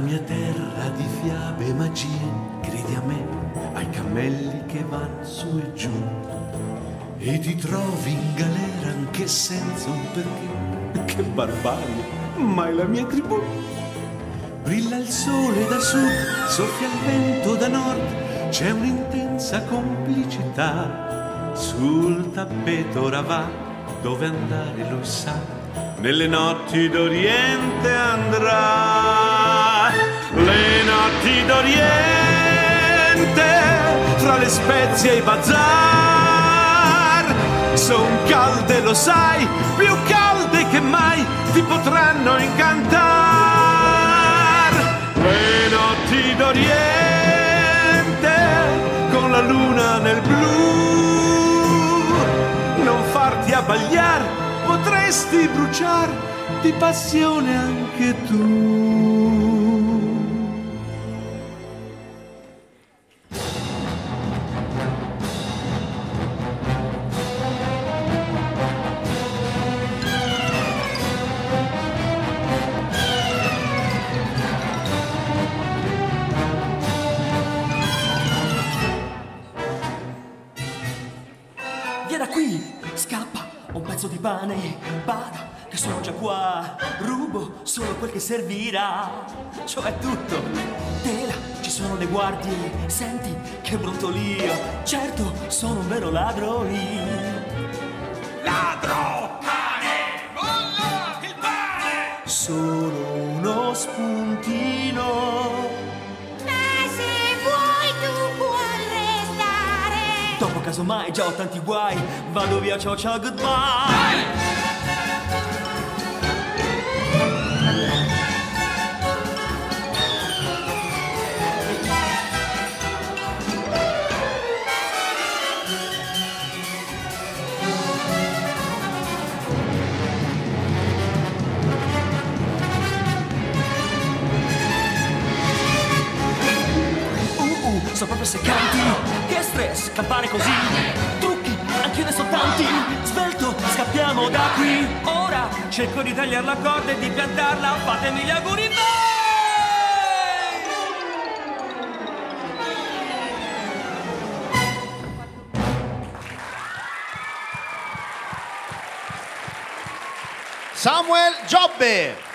di fiabe e magie, credi a me, ai cammelli che vanno su e giù. E ti trovi in galera anche senza un perché. Che barbarie, ma è la mia tribù. Brilla il sole da sud, soffia il vento da nord, c'è un'intensa complicità. Sul tappeto ora va, dove andare lo sa, nelle notti d'Oriente andrà. Notti d'Oriente, fra le spezie e i bazar, son calde, lo sai, più calde che mai ti potranno incantare. Le notti d'Oriente, con la luna nel blu, non farti abbagliare, potresti bruciare di passione anche tu. Da qui, scappa, ho un pezzo di pane, bada, che sono già qua, rubo solo quel che servirà, cioè tutto, tela, ci sono le guardie, senti che brutto lío, certo sono un vero ladro io. Ladro! Pane! Molla! Il pane! Solo uno spuntino. Casomai già ho tanti guai, vado via, ciao ciao, goodbye. Sono proprio seccanti. Che stress, campare così. Trucchi, anche ne so tanti. Svelto, scappiamo da qui. Ora cerco di tagliare la corda e di piantarla. Fatemi gli auguri voi! Samuel Giobbe.